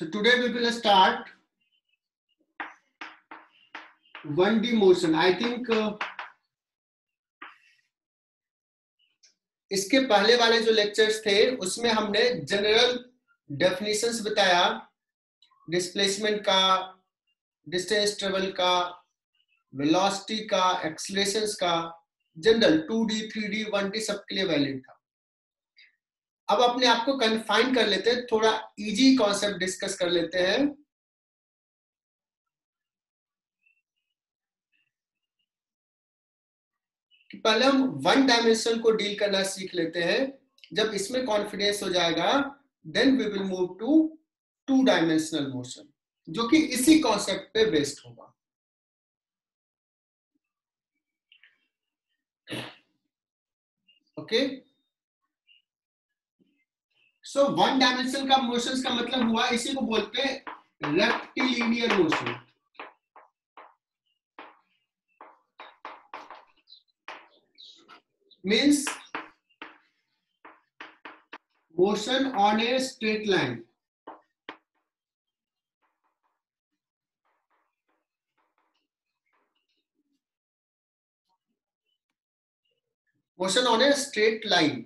So today we will start 1D motion. I think uh, इसके पहले वाले जो लेक्चर्स थे उसमें हमने जनरल डेफिनेशंस बताया डिस्प्लेसमेंट का डिस्टेंस ट्रेवल का वेलोसिटी का एक्सलेशन का जनरल 2D, 3D, 1D सबके लिए वैलिड था अब अपने आप को कन्फाइन कर लेते हैं, थोड़ा इजी कॉन्सेप्ट डिस्कस कर लेते हैं। कि पहले हम वन डायमेंशन को डील करना सीख लेते हैं। जब इसमें कॉन्फिडेंस हो जाएगा then we will move to two dimensional motion जो कि इसी कॉन्सेप्ट पे बेस्ड होगा। ओके सो वन डायमेंशन का मोशन का मतलब हुआ, इसी को बोलते हैं rectilinear motion means motion on a straight line. Motion on a straight line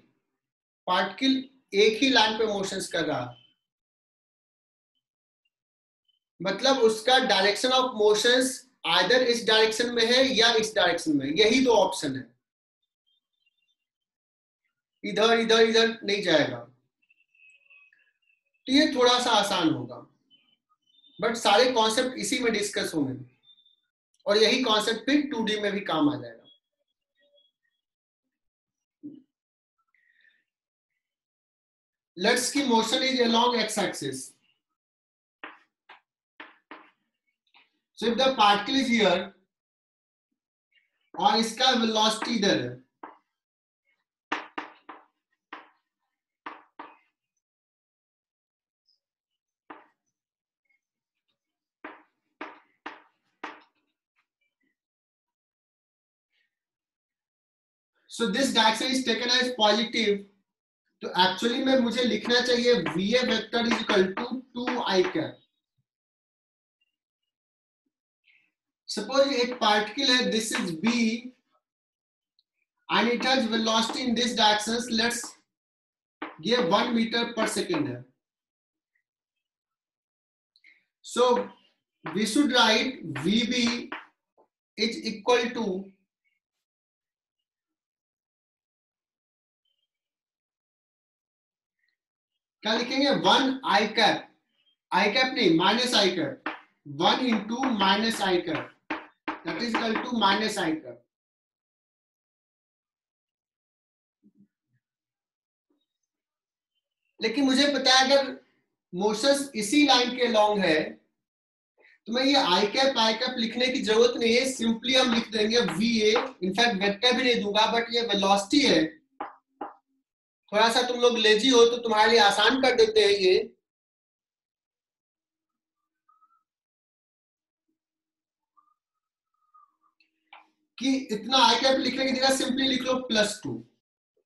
particle एक ही लाइन पे मोशंस कर रहा। मतलब उसका डायरेक्शन ऑफ़ मोशंस आइदर इस डायरेक्शन में है या इस डायरेक्शन में। यही दो ऑप्शन है। इधर इधर इधर नहीं जाएगा। तो ये थोड़ा सा आसान होगा। बट सारे कॉन्सेप्ट इसी में डिस्कस होंगे। और यही कॉन्सेप्ट फिर टू में भी काम आ जाएगा। लेट्स की motion is along x axis so if the particle is here और इसका वेलोसिटी इधर है so this direction is taken as positive तो एक्चुअली में, मुझे लिखना चाहिए V A vector is equal to two I cap suppose एक पार्टिकल है this is B and it has velocity in this direction let's ये वन मीटर पर सेकेंड है. So we should write V B is equal to क्या लिखेंगे? One I cap. I cap नहीं, minus I cap. One into minus I cap. That is equal to minus I cap. लेकिन मुझे पता है अगर motion इसी लाइन के लॉन्ग है तो मैं ये आई कैप आई कैप लिखने की ज़रूरत नहीं है। सिंपली हम लिख देंगे वी ए इनफैक्ट वेक्टर भी नहीं दूँगा बट ये वेलोसिटी है। थोड़ा सा तुम लोग लेजी हो तो तुम्हारे लिए आसान कर देते हैं ये। कि इतना आई कैप लिखने की जगह सिंपली लिख लो प्लस टू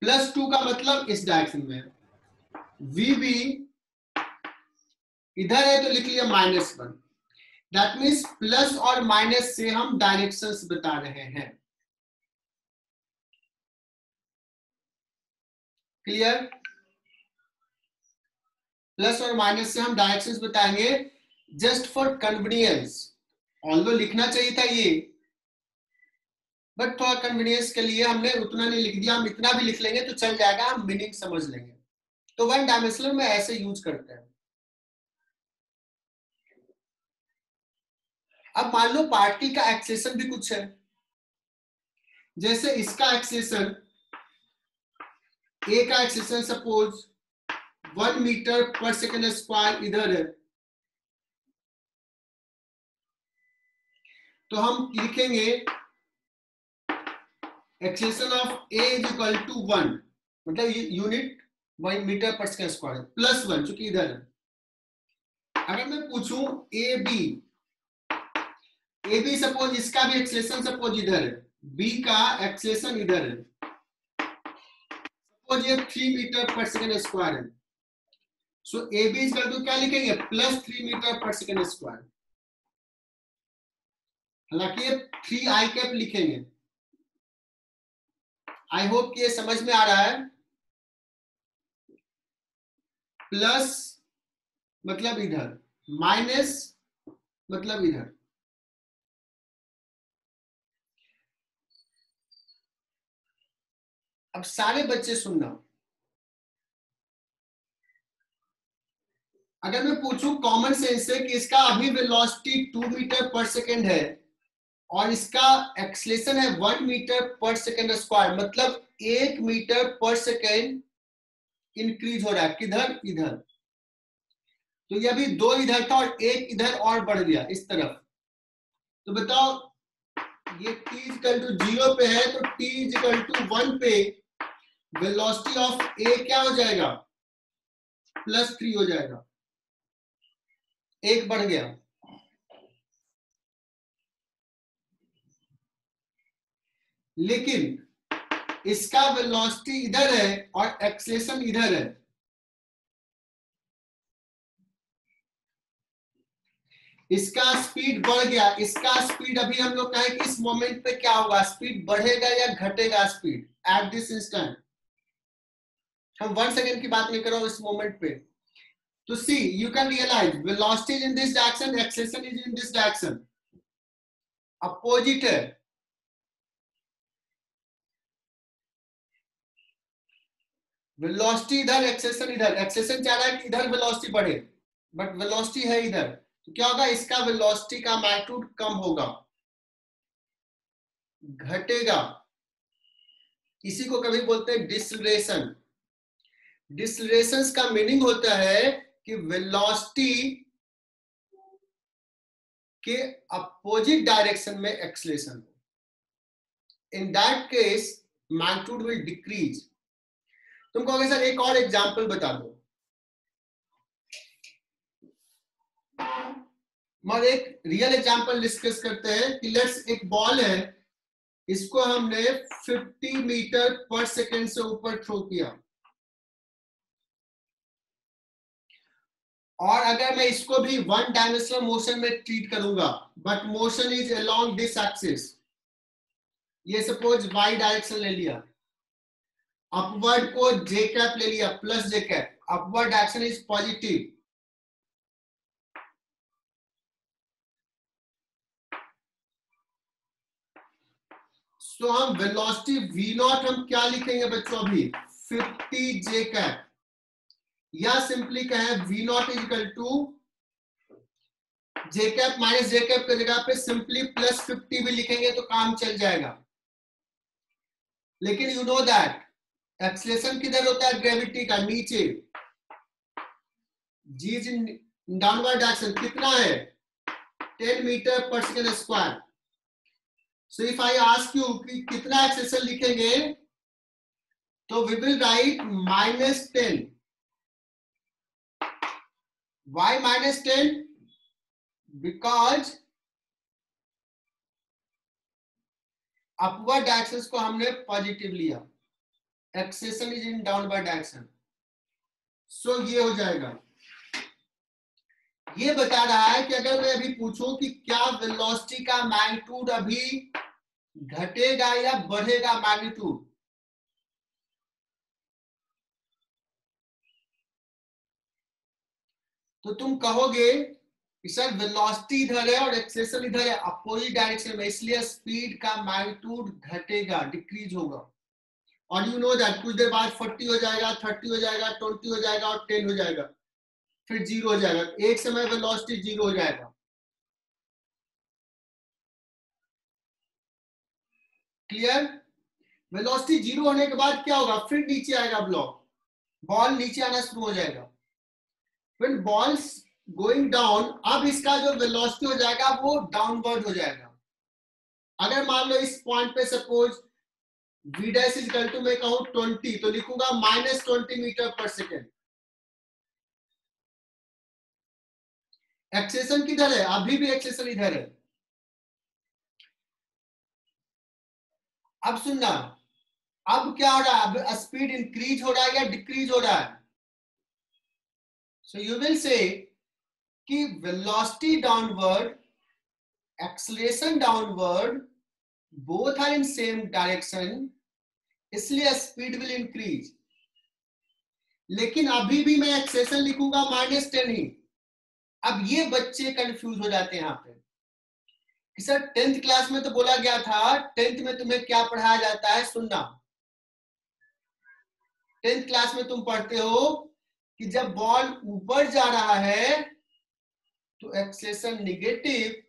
प्लस टू का मतलब इस डायरेक्शन में। वी बी इधर है तो लिख लिया minus one that means plus और माइनस से हम डायरेक्शंस बता रहे हैं। क्लियर प्लस और माइनस से हम डायरेक्शंस बताएँगे। जस्ट फॉर कन्वीनियंस ऑल्दो लिखना चाहिए था ये। बट थोड़ा कन्वीनियंस के लिए हमने उतना नहीं लिख दिया। हम इतना भी लिख लेंगे तो चल जाएगा। हम मीनिंग समझ लेंगे। तो वन डायमेंशनल में ऐसे यूज़ करते हैं। अब मान लो पार्टिकल का एक्सेशन भी कुछ है। जैसे इसका एक्सेशन ए का acceleration suppose one metre per second square इधर है। तो हम लिखेंगे acceleration of A is equal to one मतलब unit one metre per second square plus one चूँकि इधर है। अगर मैं पूछूँ A B A B suppose इसका भी एक्सेशन सपोज़ इधर है बी का एक्सेशन इधर है। सपोज़ ये three metre per second square है so A B is equal to क्या लिखेंगे plus three metre per second square हालाँकि ये थ्री आई कैप लिखेंगे आई होप कि ये समझ में आ रहा है प्लस मतलब इधर माइनस मतलब इधर अब सारे बच्चे सुनना। अगर मैं पूछूँ कॉमन सेंस से कि इसका अभी velocity two metre per second है और इसका एक्सलेशन है one metre per second square मतलब एक मीटर पर सेकेंड इंक्रीज हो रहा है। किधर? इधर। तो ये अभी दो इधर था और एक इधर और बढ़ गया इस तरफ़। तो बताओ, ये t इजकल टू ज़ीरो पे है तो t is equal to one पे वेलोसिटी ऑफ़ ए क्या हो जाएगा? प्लस थ्री हो जाएगा। एक बढ़ गया। लेकिन इसका वेलोसिटी इधर है और एक्सलेशन इधर है। इसका स्पीड बढ़ गया। इसका स्पीड अभी हम लोग कहें कि इस मोमेंट पे क्या होगा? स्पीड बढ़ेगा या घटेगा स्पीड? एट दिस इंस्टेंट हम वन सेकेंड की बात नहीं कर इस मोमेंट पे। तो see you can realise velocity is in this direction acceleration is in this direction opposite है वेलोसिटी इधर एक्सेलेरेशन इधर। एक्सेलेरेशन चाह रहा है कि इधर वेलोसिटी बढ़े बट वेलोसिटी है इधर। तो क्या होगा? इसका वेलोसिटी का मैग्नीट्यूड कम होगा। घटेगा। इसी को कभी बोलते हैं डिसलेशन डिसलेशन का मीनिंग होता है कि वेलोसिटी के अपोजिट डायरेक्शन में एक्सलेशन हो। In that case, magnitude will decrease. तुम कहोगे, सर, एक और एग्जांपल बता दो। मगर एक रियल एग्जांपल डिस्कस करते हैं कि लेट्स एक बॉल है, इसको हमने 50 मीटर पर सेकेंड से ऊपर थ्रो किया। और अगर मैं इसको भी वन डायमेंशनल मोशन में ट्रीट करूँगा but motion is along this axis ये सपोज़ वाई डायरेक्शन ले लिया अपवर्ड को जे कैप ले लिया plus J cap upward action is positive तो हम वेलोसिटी वी नॉट हम क्या लिखेंगे बच्चों अभी? 50 जे कैप या सिंपली कहें V naught is equal to J cap minus J cap की जगह पे सिंपली प्लस 50 भी लिखेंगे तो काम चल जाएगा। लेकिन यू नो दैट एक्सलेशन किधर होता है? ग्रेविटी का, नीचे। G is in downward direction कितना है? 10 metre per second square so if I ask you कि कितना एक्सेशन लिखेंगे तो we will write minus ten Y minus ten because upward direction को हमने पॉजिटिव लिया। Acceleration is in downward direction so ये हो जाएगा। ये बता रहा है कि अगर मैं अभी पूछूँ कि क्या वेलोसिटी का मैग्नीट्यूड अभी घटेगा या बढ़ेगा मैग्नीट्यूड तो तुम कहोगे कि सर वेलोसिटी इधर है और एक्सेशन इधर है। अपोजिट डायरेक्शन में इसलिए स्पीड का मैग्नीट्यूड घटेगा डिक्रीज होगा। और यू नो दैट कुछ देर बाद 40 हो जाएगा 30 हो जाएगा 20 हो जाएगा और 10 हो जाएगा। फिर ज़ीरो हो जाएगा। एक समय वेलोसिटी ज़ीरो हो जाएगा। क्लियर वेलोसिटी ज़ीरो होने के बाद क्या होगा? फिर नीचे आएगा ब्लॉक बॉल नीचे आना शुरू हो जाएगा। फिर बॉल गोइंग डाउन अब इसका जो वेलोसिटी हो जाएगा, वो डाउनवर्ड हो जाएगा। अगर मान लो इस पॉइंट पे suppose V dash is two मैं कहूँ ट्वेंटी तो लिखूँगा minus twenty metre per second acceleration किधर है? अभी भी एक्सेशन इधर है। अब सुनना, अब क्या हो रहा है? अब स्पीड इंक्रीज हो रहा है या डिक्रीज हो रहा है? So you will say कि velocity downward, acceleration downward, both are in same direction, इसलिए स्पीड विल इंक्रीज लेकिन अभी भी मैं एक्सेशन लिखूँगा माइनस टेन ही। अब ये बच्चे कंफ्यूज हो जाते हैं यहाँ पे। कि सर टेंथ क्लास में तो बोला गया था टेंथ में तुम्हें क्या पढ़ाया जाता है? सुनना। टेंथ क्लास में तुम पढ़ते हो कि जब बॉल ऊपर जा रहा है तो एक्सेशन निगेटिव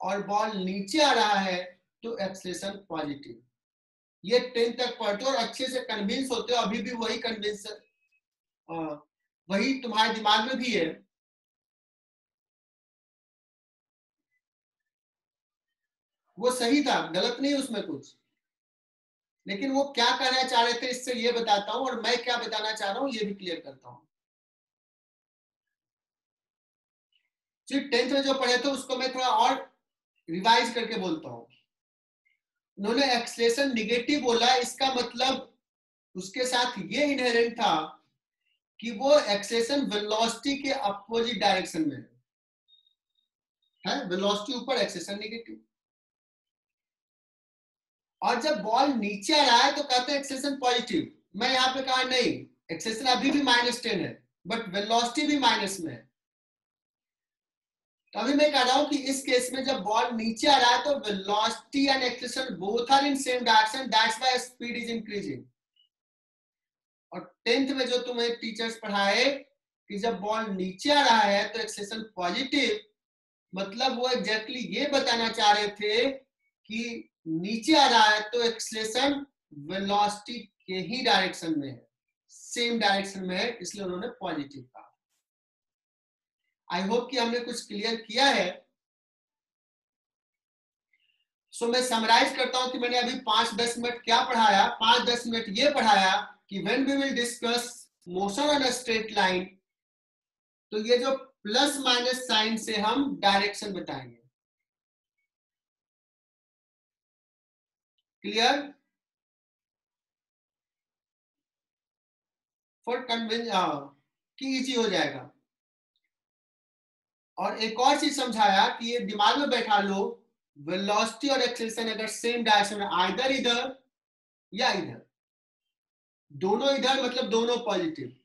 और बॉल नीचे आ रहा है तो एक्सेशन पॉजिटिव। ये टेंथ तक पढ़ते हो और अच्छे से कन्विंस होते हो, अभी भी वही कन्विंस वही तुम्हारे दिमाग में भी है। वो सही था, गलत नहीं उसमें कुछ। लेकिन वो क्या कहना चाह रहे थे इससे ये बताता हूँ और मैं क्या बताना चाह रहा हूँ, ये भी क्लियर करता हूँ। जी टेंथ में जो पढ़े थे, उसको मैं थोड़ा और रिवाइज करके बोलता हूँ। उन्होंने एक्सलेशन निगेटिव बोला, इसका मतलब उसके साथ ये इनहेरेंट था कि वो एक्सेशन वेलोसिटी के अपोजिट डायरेक्शन में है। वेलोसिटी ऊपर एक्सेशन निगेटिव और जब बॉल नीचे आ रहा है तो कहते हैं एक्सेशन पॉजिटिव मैं यहाँ पे कहा नहीं एक्सेशन अभी भी माइनस टेन है बट वेलोसिटी भी माइनस में है. तो अभी मैं कह रहा हूँ कि इस केस में जब बॉल नीचे आ रहा है तो velocity and acceleration both are in same direction that's why speed is increasing और टेंथ में जो तुम्हें टीचर्स पढ़ाए कि जब बॉल नीचे आ रहा है तो एक्सेशन पॉजिटिव मतलब वो एग्जैक्टली exactly ये बताना चाह रहे थे कि नीचे आ रहा है तो एक्सलेशन वेलोसिटी के ही डायरेक्शन में है। सेम डायरेक्शन में है इसलिए उन्होंने पॉजिटिव कहा। आई होप कि हमने कुछ क्लियर किया है। सो so, मैं समराइज करता हूँ कि मैंने अभी पाँच दस मिनट क्या पढ़ाया? पाँच दस मिनट ये पढ़ाया कि when we will discuss motion on straight line तो ये जो प्लस माइनस साइन से हम डायरेक्शन बताएँगे। क्लियर फॉर कन्विंस कि इजी हो जाएगा। और एक और चीज़ समझाया कि ये दिमाग में बैठा लो वेलोसिटी और एक्सेलेरेशन अगर सेम डायरेक्शन में आइदर इधर या इधर। दोनों इधर मतलब दोनों पॉजिटिव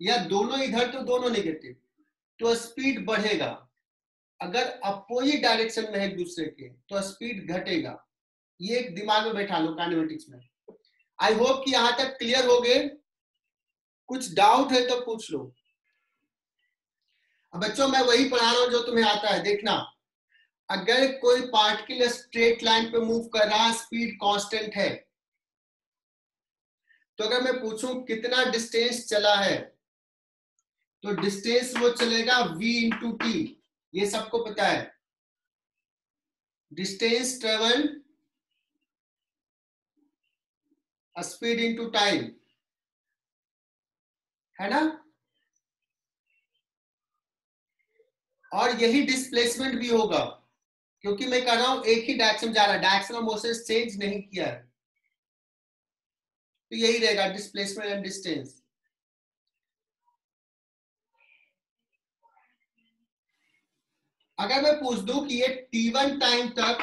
या दोनों इधर तो दोनों नेगेटिव तो स्पीड बढ़ेगा। अगर अपोजिट डायरेक्शन में है एक दूसरे के तो स्पीड घटेगा। ये एक दिमाग में बैठा लो काइनेमेटिक्स में। आई होप कि यहाँ तक क्लियर हो गए। कुछ डाउट है तो पूछ लो। अब बच्चों, मैं वही पढ़ा रहा हूँ जो तुम्हें आता है। देखना, अगर कोई पार्टिकल स्ट्रेट लाइन पे मूव कर रहा स्पीड कांस्टेंट है तो अगर मैं पूछूँ कितना डिस्टेंस चला है तो डिस्टेंस वो चलेगा v इंटू टी ये सबको पता है। Distance travel speed into time है ना? और यही डिस्प्लेसमेंट भी होगा। क्योंकि मैं कह रहा हूँ, एक ही डायरेक्शन जा रहा है। डायरेक्शन मोशन चेंज नहीं किया है। तो यही रहेगा डिस्प्लेसमेंट एंड डिस्टेंस अगर मैं पूछ दू कि ये t1 टाइम तक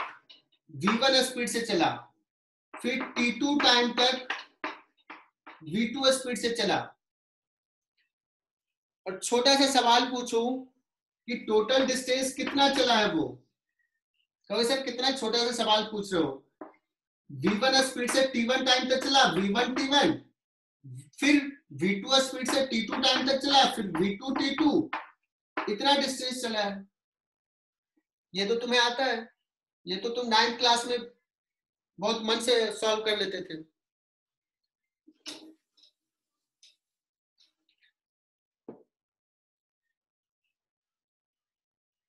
v1 स्पीड से चला फिर t2 टाइम तक v2 स्पीड से चला। और छोटा सा सवाल पूछूँ कि टोटल डिस्टेंस कितना चला है वो? कहो सर कितना छोटा सा सवाल पूछ रहे हो? V1 स्पीड से t1 टाइम तक चला v1 t1 फिर v2 स्पीड से t2 टाइम तक चला, फिर v2 t2 इतना डिस्टेंस चला है। ये तो तुम्हें आता है। ये तो तुम नाइन्थ क्लास में बहुत मन से सॉल्व कर लेते थे।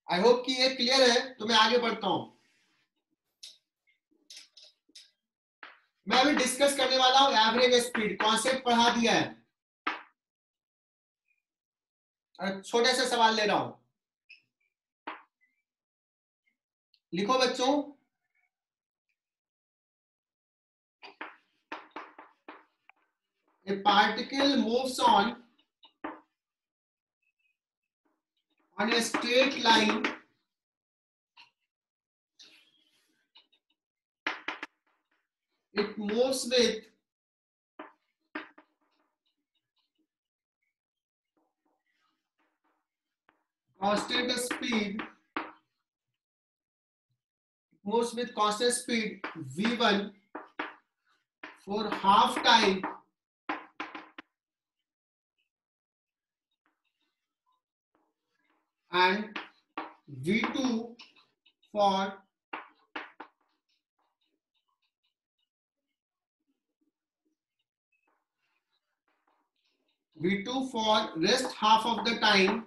आई होप कि ये क्लियर है तो मैं आगे बढ़ता हूँ। मैं अभी डिस्कस करने वाला हूँ एवरेज स्पीड कॉन्सेप्ट पढ़ा दिया है। छोटे से सवाल ले रहा हूँ। लिखो बच्चों a particle moves on on a straight line it moves with constant speed moves with constant speed v1 for half time and v2 for v2 for rest half of the time.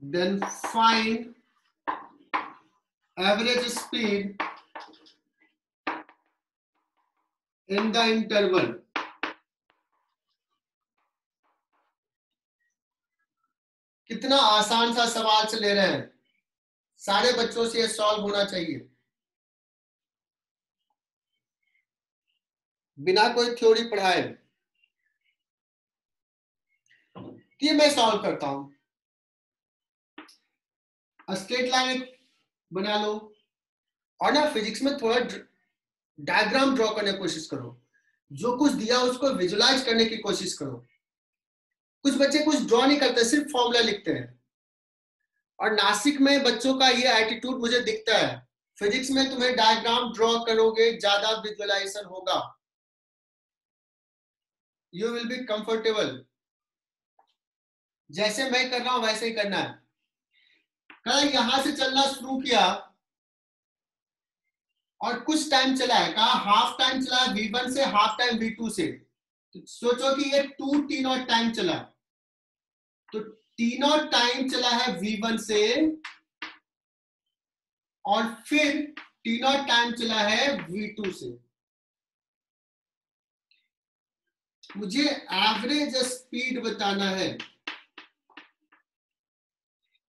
Then find average speed in the interval कितना आसान सा सवाल से ले रहे हैं। सारे बच्चों से ये सॉल्व होना चाहिए। बिना कोई थ्योरी पढ़ाए। ये मैं सॉल्व करता हूँ। स्ट्रेट लाइन बना लो और ना फिजिक्स में थोड़ा डायग्राम ड्रॉ करने की कोशिश करो। जो कुछ दिया उसको विजुलाइज करने की कोशिश करो। कुछ बच्चे कुछ ड्रॉ नहीं करते, सिर्फ़ फॉर्मूला लिखते हैं। और नासिक में बच्चों का ये एटीट्यूड मुझे दिखता है। फिजिक्स में तुम्हें डायग्राम ड्रॉ करोगे, ज़्यादा विजुअलाइजेशन होगा। यू विल बी कंफर्टेबल जैसे मैं कर रहा हूँ, वैसे ही करना है। कल यहाँ से चलना शुरू किया और कुछ टाइम चला है। कहा हाफ़ टाइम चला है वी वन से हाफ़ टाइम वी टू से। तो सोचो कि ये टू टी नॉट टाइम चला तो नॉट टाइम चला है वी वन से, और फिर नॉट टाइम चला है वी टू से। मुझे एवरेज स्पीड बताना है।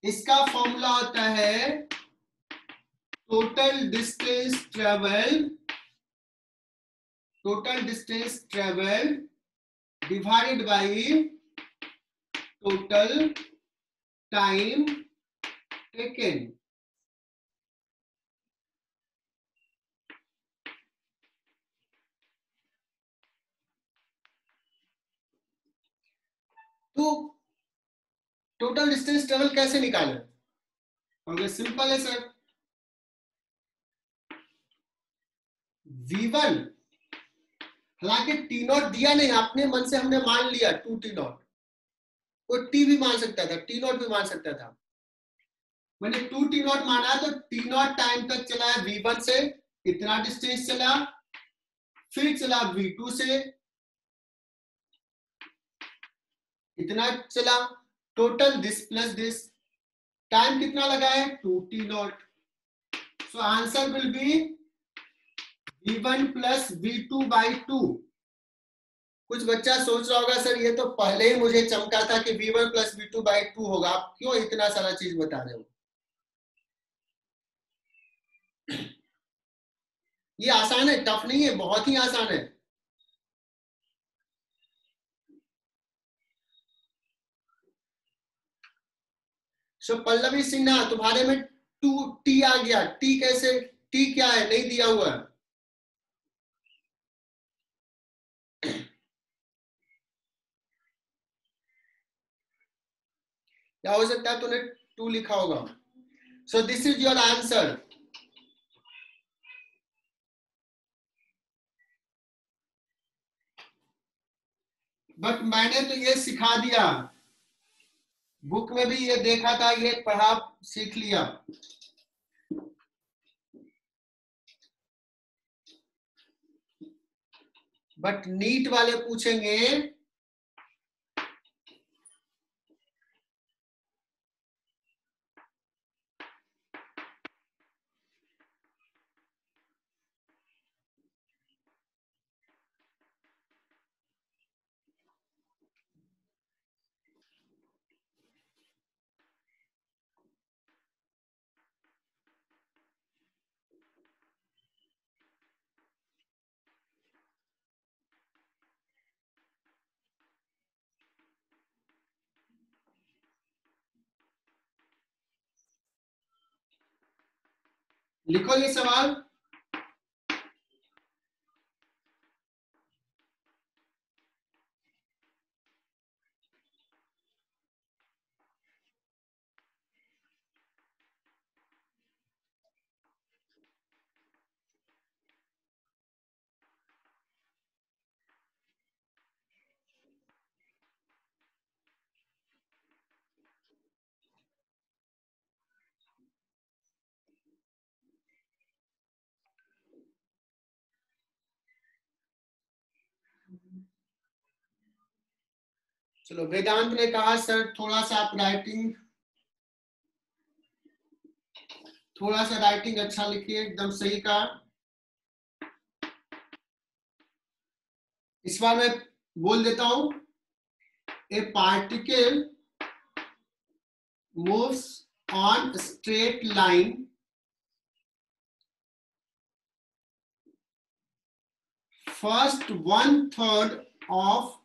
इसका फॉर्मूला होता है total distance travel total distance travel divided by total time taken तो टोटल डिस्टेंस ट्रेवल कैसे निकाले? ओके सिंपल है सर v1 हालाँकि टी नॉट दिया नहीं अपने मन से हमने मान लिया टू टी नॉट कोई टी भी मान सकता था टी नॉट भी मान सकता था। मैंने टू टी नॉट माना तो टी नॉट टाइम तक चला है v1 से, इतना डिस्टेंस चला, फिर चला v2 से, इतना चला। Total this plus this time कितना लगा है? Two t naught so answer will be v one plus v two by two कुछ बच्चा सोच रहा होगा, सर, ये तो पहले ही मुझे चमका था कि b one plus b two by two होगा। आप क्यों इतना सारा चीज़ बता रहे हो? ये आसान है टफ नहीं है, बहुत ही आसान है। सो पल्लवी सिन्हा, तुम्हारे में टू टी आ गया। टी कैसे? टी क्या है? नहीं दिया हुआ है। क्या हो सकता है तूने टू लिखा होगा? So this is your answer but मैंने तो ये सिखा दिया। बुक में भी ये देखा था, ये पढ़ा, सीख लिया। बट नीट वाले पूछेंगे लिखो ये सवाल चलो, वेदांत ने कहा, सर थोड़ा सा आप राइटिंग थोड़ा सा राइटिंग अच्छा लिखिए, एकदम सही का इस बार मैं बोल देता हूँ a particle moves on straight line first one third of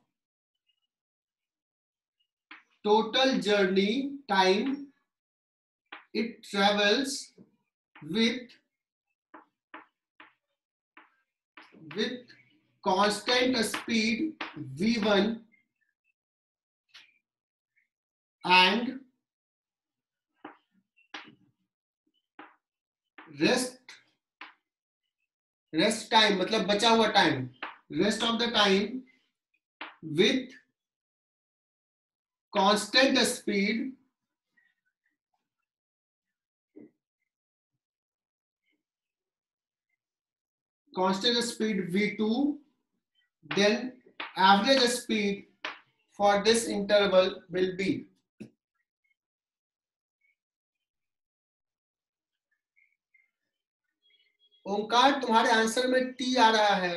total journey time it travels with with constant speed v1 and rest rest time मतलब बचा हुआ time rest of the time with constant speed constant speed v2 then average speed for this interval will be Omkar तुम्हारे answer में T आ रहा है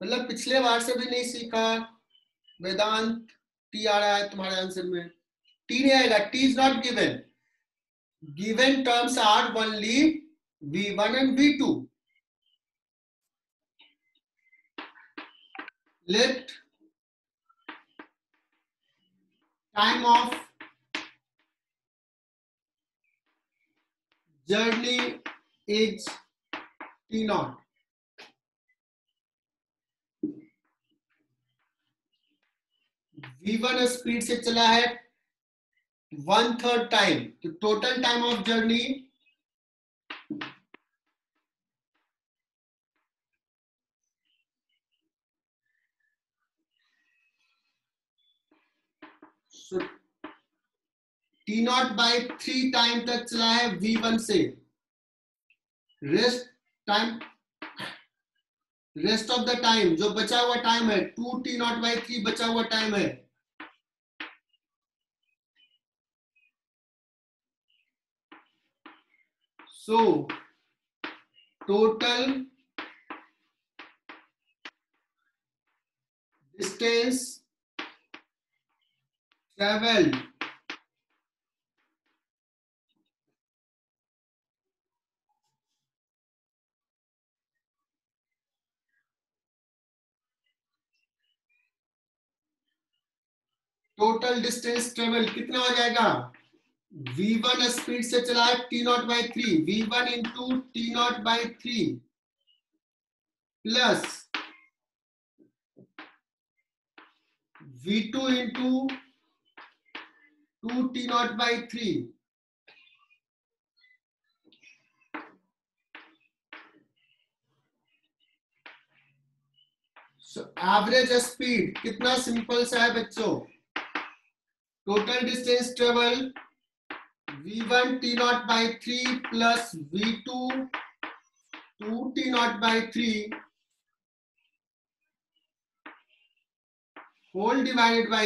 मतलब पिछले बार से भी नहीं सीखा वेदांत टी आ रहा है तुम्हारे आंसर में। टी नहीं आएगा t is not given given terms are only v one and v two let time of journey is t naught v1 speed से चला है वन थर्ड टाइम तो total time of journey t naught by three time तक चला है we one से। Rest time rest of the time जो बचा हुआ टाइम है two t naught by three बचा हुआ टाइम है। So total distance travel total distance travel कितना हो जाएगा? V1 स्पीड से चला है t naught by three v one into t naught by three plus v two into two t naught by three average speed कितना simple सा है बच्चों? Total distance travel v1 t naught by 3 plus v2 2 t naught by 3 whole divided by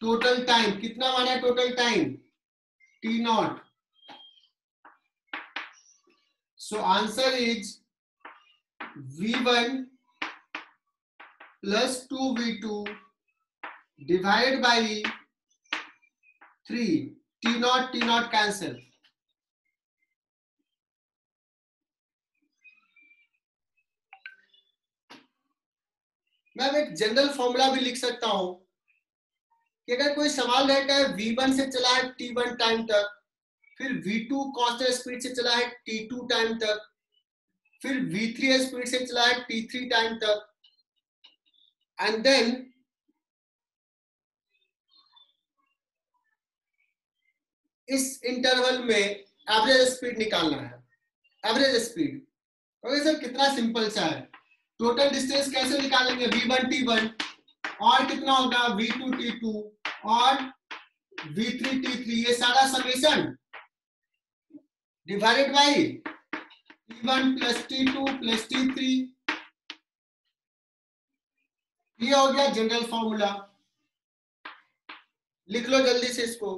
total time कितना माना total time t naught so answer is v1 plus 2 v2 divided by three t naught t naught cancel मैं एक general formula भी लिख सकता हूँ। कि अगर कोई सवाल रहता है v1 से चला है t1 टाइम तक, फिर वी V2 कांस्टेंट स्पीड से चला है T2 टाइम तक, फिर V3 स्पीड से चला है T3 टाइम तक एंड देन इस इंटरवल में एवरेज स्पीड निकालना है। एवरेज स्पीड ओके सर कितना सिंपल सा है। टोटल डिस्टेंस कैसे निकालेंगे? V1 T1 और कितना होगा? V2 T2 और V3 T3 ये सारा summation divided by T1 plus T2 plus T3 ये हो गया जनरल फॉर्मूला लिख लो जल्दी से इसको।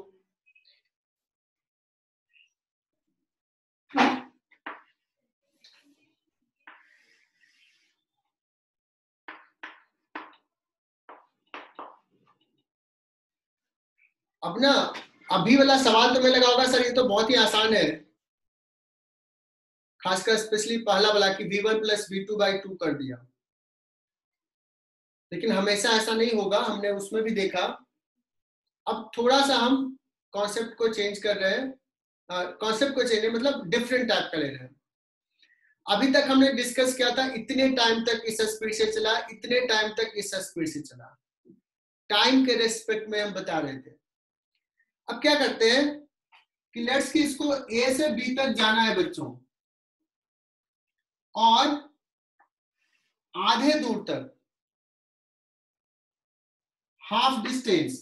अब ना, अभी वाला सवाल तो मैं लगा होगा, सर, ये तो बहुत ही आसान है। खासकर स्पेशली पहला वाला कि v1 one plus v two by two कर दिया। लेकिन हमेशा ऐसा नहीं होगा, हमने उसमें भी देखा। अब थोड़ा सा हम कॉन्सेप्ट को चेंज कर रहे हैं। कॉन्सेप्ट को चेंज मतलब डिफरेंट टाइप का ले रहे हैं। अभी तक हमने डिस्कस किया था, इतने टाइम तक इस स्पीड से चला, इतने टाइम तक इस स्पीड से चला। टाइम के रेस्पेक्ट में हम बता रहे थे। अब क्या करते हैं कि लेट्स कि इसको ए से बी तक जाना है बच्चों। और आधे दूर तक हाफ़ डिस्टेंस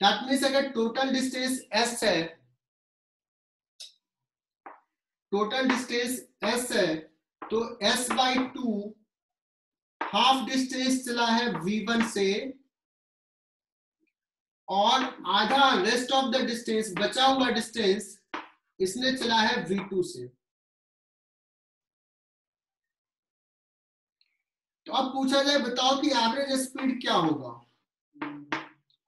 दैट मीन्स अगर टोटल डिस्टेंस एस है टोटल डिस्टेंस एस है तो s by two half distance चला है वी वन से और आधा रेस्ट ऑफ़ द डिस्टेंस बचा हुआ डिस्टेंस इसने चला है V2 से। तो अब पूछा जाए, बताओ कि एवरेज स्पीड क्या होगा?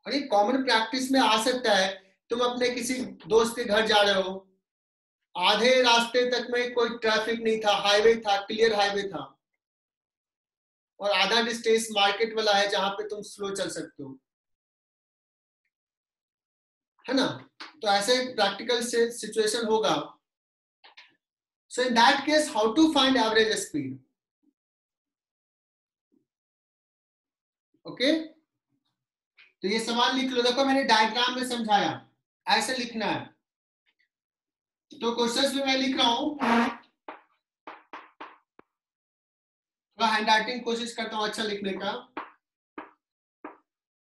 और ये कॉमन प्रैक्टिस में आ सकता है। तुम अपने किसी दोस्त के घर जा रहे हो। आधे रास्ते तक में कोई ट्रैफ़िक नहीं था हाईवे था क्लियर हाईवे था। और आधा डिस्टेंस मार्केट वाला है जहाँ पे तुम स्लो चल सकते हो। है ना? तो ऐसे प्रैक्टिकल सिचुएशन होगा। So in that case how to find average speed okay तो ये सवाल लिख लो। देखो, मैंने डायग्राम में समझाया। ऐसे लिखना है। तो क्वेश्चन भी मैं लिख रहा हूँ। थोड़ा हैंड राइटिंग कोशिश करता हूँ अच्छा लिखने का।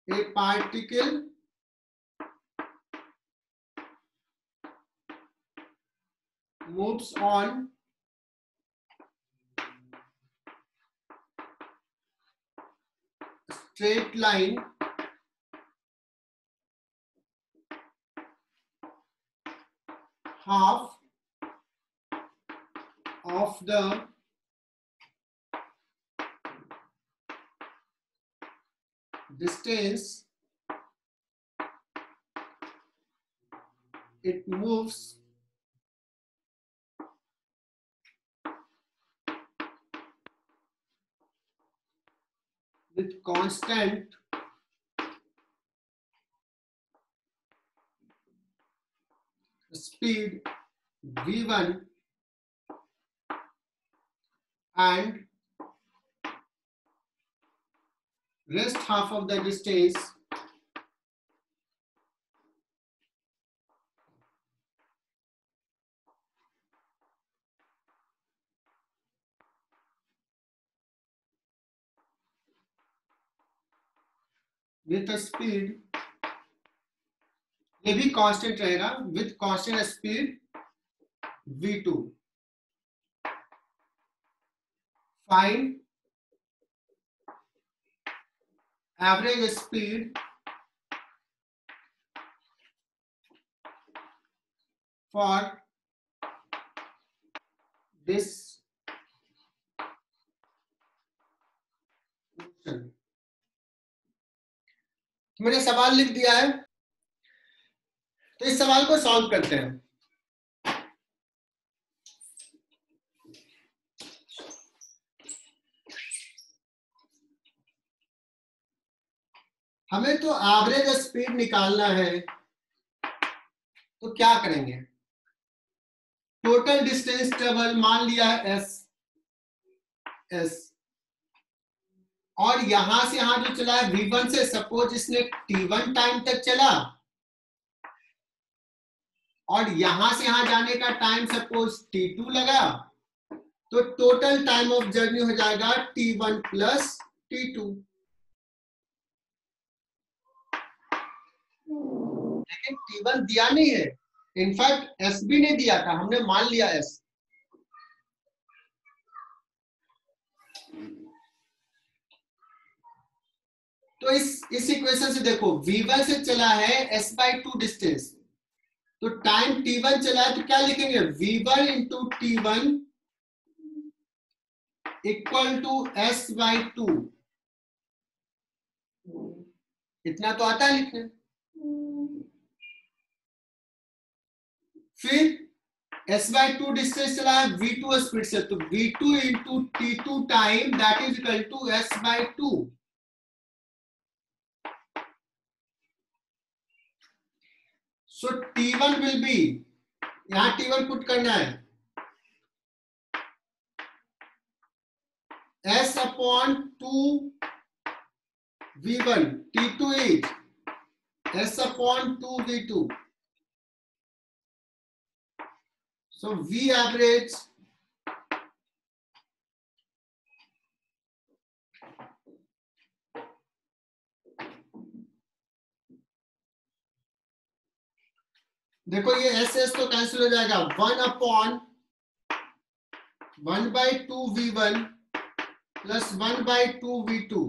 A particle moves on. Straight line. Half of the distance. It moves with constant speed v1 and rest half of the distance with speed ये भी कांस्टेंट रहेगा with constant speed v2 find average speed for this मैंने सवाल लिख दिया है तो इस सवाल को सॉल्व करते हैं। हमें तो एवरेज स्पीड निकालना है तो क्या करेंगे? टोटल डिस्टेंस ट्रेवल मान लिया है एस एस और यहाँ से यहाँ जो चला है V1 से सपोज़ इसने T1 टाइम तक चला। और यहाँ से यहाँ जाने का टाइम सपोज़ T2 लगा तो टोटल टाइम ऑफ़ जर्नी हो जाएगा T1 वन प्लस T2 लेकिन T1 दिया नहीं है। इनफैक्ट एस भी नहीं दिया था, हमने मान लिया एस तो इस इस इक्वेशन से देखो V1 से चला है s बाई टू डिस्टेंस तो टाइम T1 चला है तो क्या लिखेंगे? V1 into t one equal to s by two इतना तो आता है लिखने। फिर एस बाई टू डिस्टेंस चला है वी टू स्पीड से तो v two into t two time that is equal to s by two so t one will be यहाँ टी वन पुट करना है। S upon two v one t two is s upon two v two so v average देखो ये S S तो cancel हो जाएगा। One upon one by two v one plus one by two v two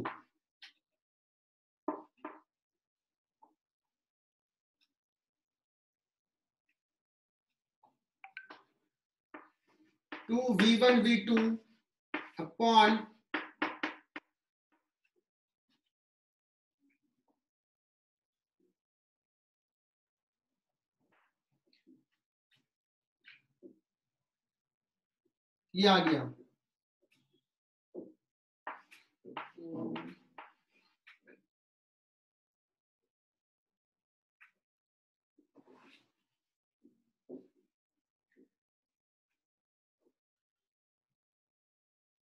two v one v two upon ये आ गया।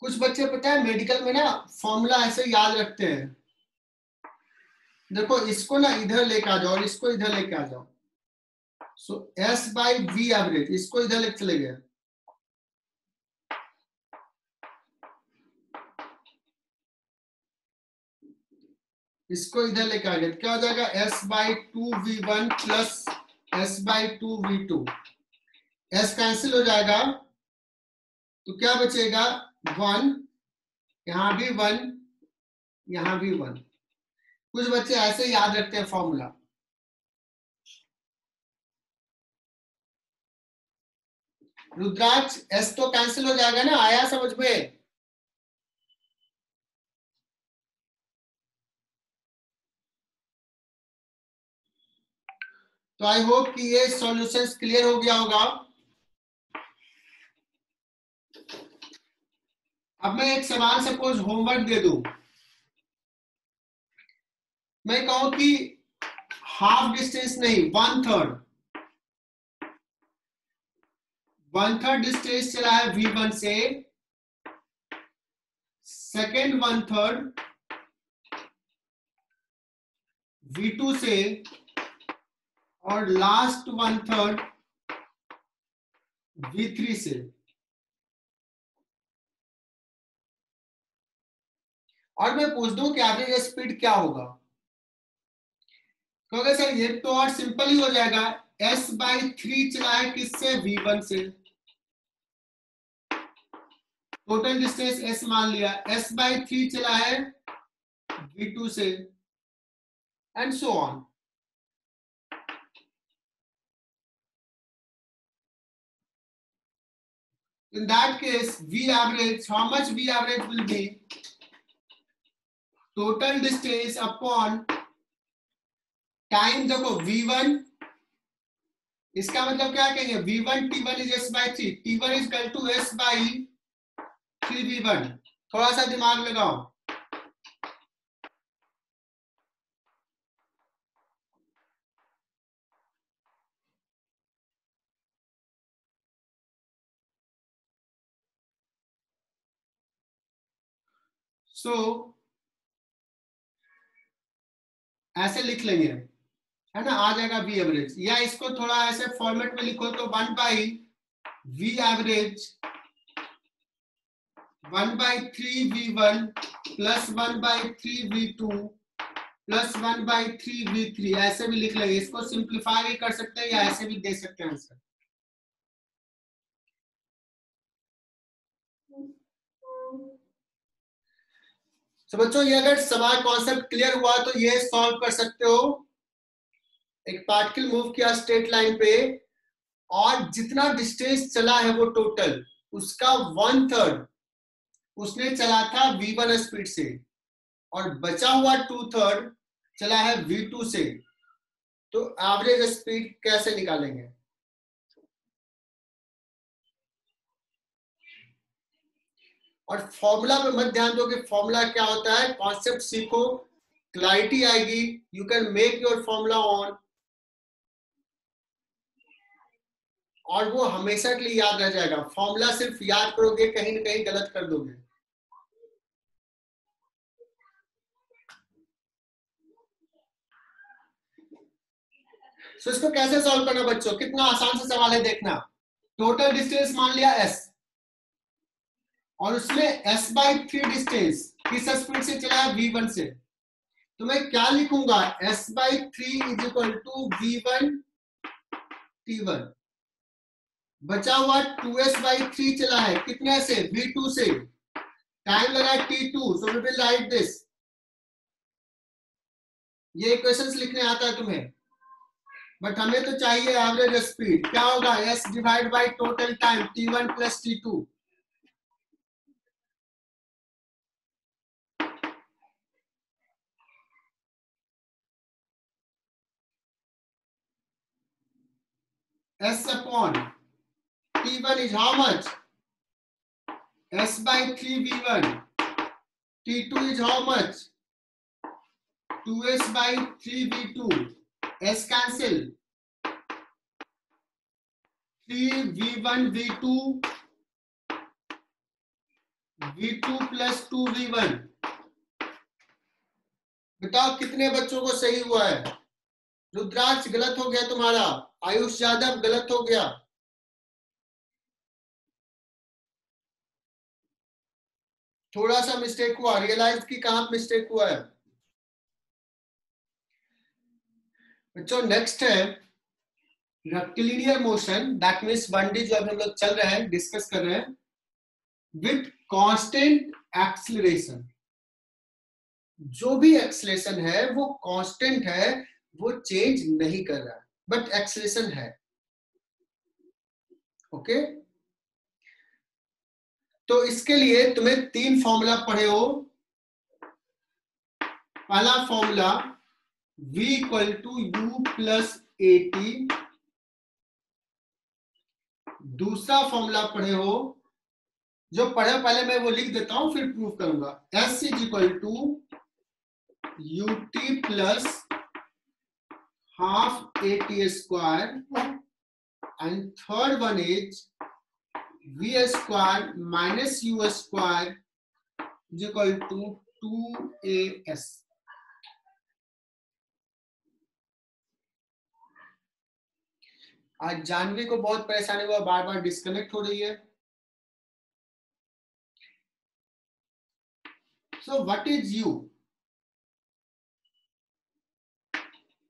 कुछ बच्चे पता है मेडिकल में ना फॉर्मूला ऐसे याद रखते हैं। देखो, इसको ना इधर लेके आ जाओ और इसको इधर लेके आ जाओ। So s by v average इसको इधर लेके चले गए। इसको इधर लेके आ गए क्या हो जाएगा? S by two v one plus s by two v two s cancel हो जाएगा। तो क्या बचेगा? वन यहाँ भी वन यहाँ भी वन कुछ बच्चे ऐसे याद रखते हैं फॉर्मूला रुद्राक्ष एस तो कैंसिल हो जाएगा ना? आया समझ में? तो आई होप कि ये सॉल्यूशंस क्लियर हो गया होगा। अब मैं एक सवाल सपोज़ होमवर्क दे दू। मैं कहूँ कि हाफ़ डिस्टेंस नहीं one third one third distance चला है वी वन से। Second one third v two से। और last one third v three से। और मैं पूछ दू कि एवरेज स्पीड क्या होगा? क्योंकि सर ये तो और सिंपल ही हो जाएगा। एस बाई थ्री चला है किससे? वी वन से। टोटल डिस्टेंस एस मान लिया। एस बाई थ्री चला है वी टू से। And so on in that case v average how much v average will be total distance upon time देखो v1 इसका मतलब क्या कहेंगे v1 t1 is s by 3 t1 is equal to s by 3v1 थोड़ा सा दिमाग लगाओ सो so, ऐसे लिख लेंगे। है ना? आ जाएगा वी एवरेज या इसको थोड़ा ऐसे फॉर्मेट में लिखो तो one by v average one by three v one plus one by three v two plus one by three v three ऐसे भी लिख लेंगे। इसको सिंप्लीफाई भी कर सकते हैं या ऐसे भी दे सकते हैं आंसर। तो बच्चों, ये अगर सवाल कॉन्सेप्ट क्लियर हुआ तो ये सॉल्व कर सकते हो। एक पार्टिकल मूव किया स्ट्रेट लाइन पे और जितना डिस्टेंस चला है वो टोटल उसका वन थर्ड उसने चला था वी वन स्पीड से और बचा हुआ टू थर्ड चला है वी टू से। तो एवरेज स्पीड कैसे निकालेंगे? और फॉर्मूला में मत ध्यान दो कि फॉर्मूला क्या होता है? कॉन्सेप्ट सीखो क्लैरिटी आएगी you can make your formula on और वो हमेशा के लिए याद रह जाएगा। फॉर्मूला सिर्फ़ याद करोगे, कहीं ना कहीं गलत कर दोगे। सो इसको कैसे सॉल्व करना बच्चों? कितना आसान से सवाल है देखना। टोटल डिस्टेंस मान लिया एस और उसमें एस बाई थ्री डिस्टेंस किस स्पीड से चला है? वी वन से। तो मैं क्या लिखूँगा? S by three is equal to v one t one बचा हुआ टू एस बाई थ्री चला है। कितने से? वी टू से। टाइम लगा t two so v will write this ये इक्वेशंस लिखने आता है तुम्हें। बट हमें तो चाहिए एवरेज स्पीड क्या होगा? S divide by total time t one plus t two S upon T1 is how much? S by 3 V1. T2 is how much? 2S by 3 V2. S cancel. 3 V1 V2 V2 plus 2 V1 बताओ कितने बच्चों को सही हुआ है रुद्राक्ष गलत हो गया तुम्हारा। आयुष यादव गलत हो गया। थोड़ा सा मिस्टेक हुआ। रियलाइज़ की कहा मिस्टेक हुआ है। बच्चों नेक्स्ट है। Rectilinear motion that means one D जो अभी हम लोग चल रहे हैं डिस्कस कर रहे हैं विथ कांस्टेंट एक्सलरेशन जो भी एक्सलेशन है, वो कांस्टेंट है वो चेंज नहीं कर रहा। बट एक्सलेशन है। ओके? तो इसके लिए तुम्हें तीन फॉर्मूला पढ़े हो। पहला formula v equal to u plus a t दूसरा फॉर्मूला पढ़े हो। जो पढ़े पहले मैं वो लिख देता हूँ, फिर प्रूव करूँगा। S is equal to u t plus half a t square and third one is v square minus u square is equal to 2as आज जानवी को बहुत परेशानी हुआ बार बार डिस्कनेक्ट हो रही है। So what is u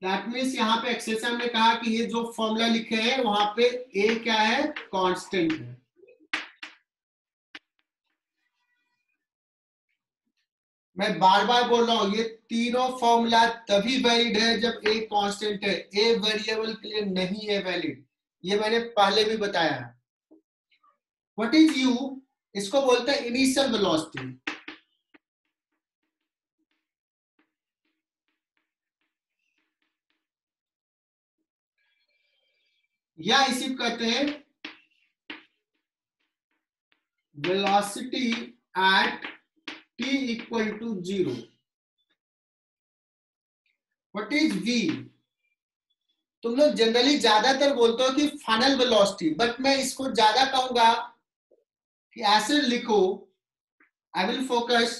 that means यहाँ पे एक्सेसन ने कहा कि ये जो फॉर्मूला लिखे हैं, वहाँ पे ए क्या है? कांस्टेंट है मैं बार बार बोल रहा हूँ, ये तीनों फॉर्मूला तभी वैलिड है जब ए कांस्टेंट है। ए वेरिएबल के लिए नहीं है वैलिड ये मैंने पहले भी बताया। व्हाट इज़ यू इसको बोलते हैं इनिशियल वेलोसिटी या इसी कहते हैं velocity at t equal to zero What is v तुम लोग जनरली ज़्यादातर बोलते हो कि फाइनल वेलोसिटी बट मैं इसको ज़्यादा कहूँगा कि ऐसे लिखो। I will focus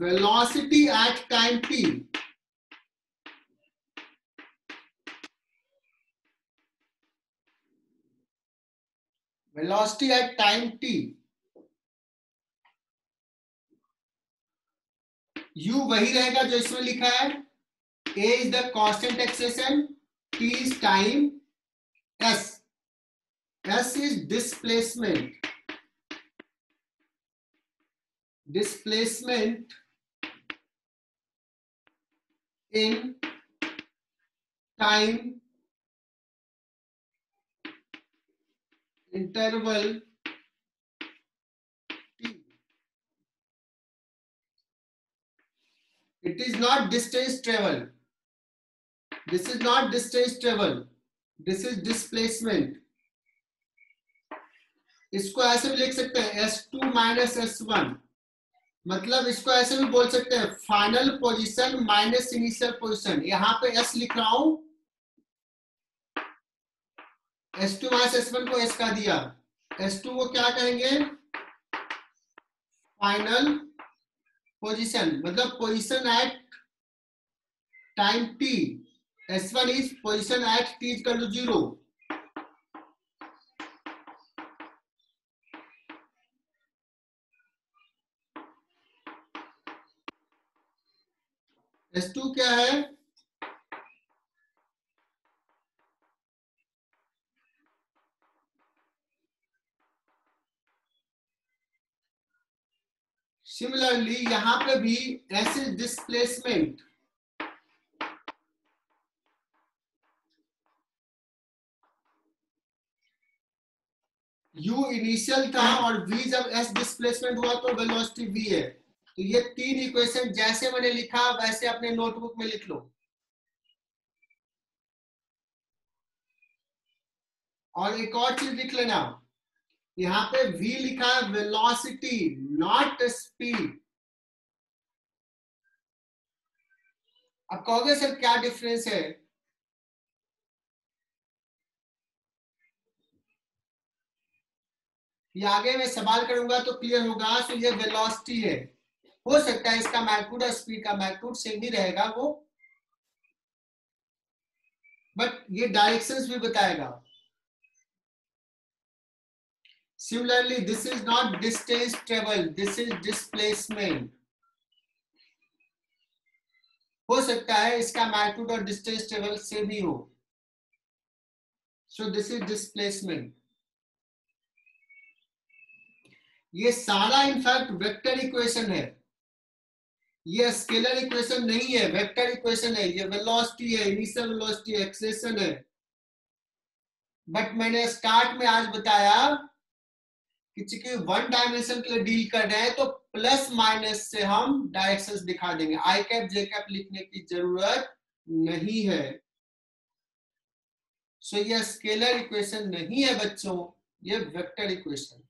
velocity at time t. velocity at time t u वही रहेगा जो इसमें लिखा है a is the constant acceleration t is time s s is displacement displacement in time interval t. It is not distance travel. This is not distance travel. This is displacement. इसको ऐसे भी लिख सकते हैं एस टू माइनस एस मतलब इसको ऐसे भी बोल सकते हैं final position minus initial position यहाँ पे एस लिख रहा हूँ s two minus s one को एस का दिया। एस टू को क्या कहेंगे? फाइनल पोजीशन मतलब position at time t s one is position at t is two zero s two क्या है? सिमिलरली यहाँ पे भी इज़ डिस्प्लेसमेंट यू इनिशियल था और v जब s डिस्प्लेसमेंट हुआ तो वेलोसिटी v है। तो ये तीन इक्वेशन जैसे मैंने लिखा, वैसे अपने नोटबुक में लिख लो। और एक और चीज़ लिख लेना। यहाँ पे v लिखा है वेलोसिटी नॉट स्पीड अब कहोगे सर क्या डिफरेंस है? ये आगे मैं सवाल करूँगा तो क्लियर होगा सो ये वेलोसिटी है। हो सकता है इसका मैग्नीट्यूड और स्पीड का मैग्नीट्यूड सेम ही रहेगा वो। बट ये डायरेक्शंस भी बताएगा। Similarly this is not distance travel this is displacement हो सकता है इसका मैग्नीट्यूड और डिस्टेंस ट्रेवल से भी हो। सो दिस इज़ डिस्प्लेसमेंट ये सारा इनफैक्ट वेक्टर इक्वेशन है। ये स्केलर इक्वेशन नहीं है वेक्टर इक्वेशन है। ये वेलोसिटी है इनिशियल वेलोसिटी एक्सेशन है। बट मैंने स्टार्ट में आज बताया कि चूँकि वन डायमेंशन के लिए डील कर रहे हैं तो प्लस माइनस से हम डायरेक्शंस दिखा देंगे। आई कैप जे कैप लिखने की ज़रूरत नहीं है। सो so, यह स्केलर इक्वेशन नहीं है बच्चों ये वेक्टर इक्वेशन